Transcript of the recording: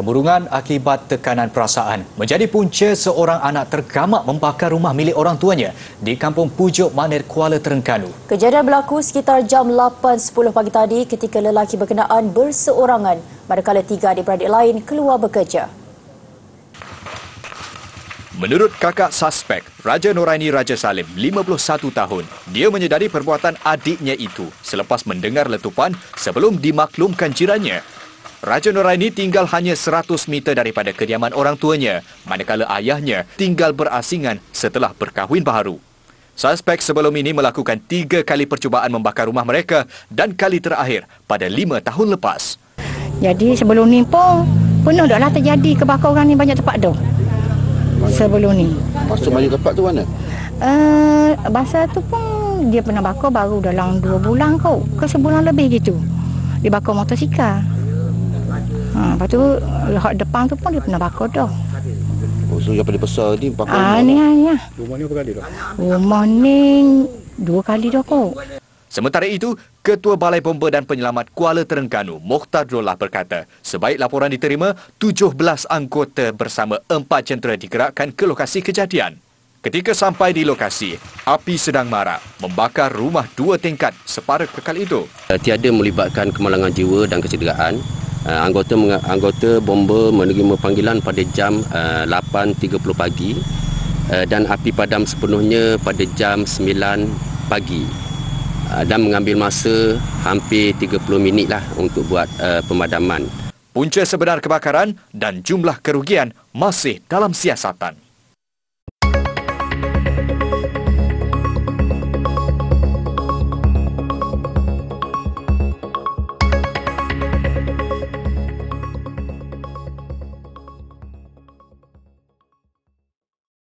Kemurungan akibat tekanan perasaan menjadi punca seorang anak tergamak membakar rumah milik orang tuanya di Kampung Pujuk Manir Kuala Terengganu. Kejadian berlaku sekitar jam 8.10 pagi tadi ketika lelaki berkenaan berseorangan manakala tiga adik-beradik lain keluar bekerja. Menurut kakak suspek, Raja Noraini Raja Salim, 51 tahun, dia menyedari perbuatan adiknya itu selepas mendengar letupan sebelum dimaklumkan jirannya Raja Noraini tinggal hanya 100 meter daripada kediaman orang tuanya, manakala ayahnya tinggal berasingan setelah berkahwin baharu. Suspek sebelum ini melakukan tiga kali percubaan membakar rumah mereka dan kali terakhir pada lima tahun lepas. Jadi sebelum ni pun penuh dah lah terjadi kebakaran ni banyak tempat dah. Sebelum ni. Maksud banyak tempat tu mana? Uh, bahasa tu pun dia pernah bakar baru dalam dua bulan kau. Ke sebulan lebih gitu. Dia bakar motosikal. Ha, lepas tu hak depan tu pun dia pernah bakar dah. Oh, so yang paling besar ni bakar ah, ni, ni, ni. Rumah ni berapa kali dah? Rumah ni dua kali dah kok. Sementara itu, Ketua Balai Bomba dan Penyelamat Kuala Terengganu, Mokhtar Drullah berkata, sebaik laporan diterima, 17 anggota bersama empat jentera digerakkan ke lokasi kejadian. Ketika sampai di lokasi, api sedang marak membakar rumah dua tingkat separa kekal itu. Tiada melibatkan kemalangan jiwa dan kecederaan uh, anggota anggota bomba menerima panggilan pada jam uh, 8.30 pagi uh, dan api padam sepenuhnya pada jam 9 pagi uh, dan mengambil masa hampir 30 minit lah untuk buat uh, pemadaman. Punca sebenar kebakaran dan jumlah kerugian masih dalam siasatan.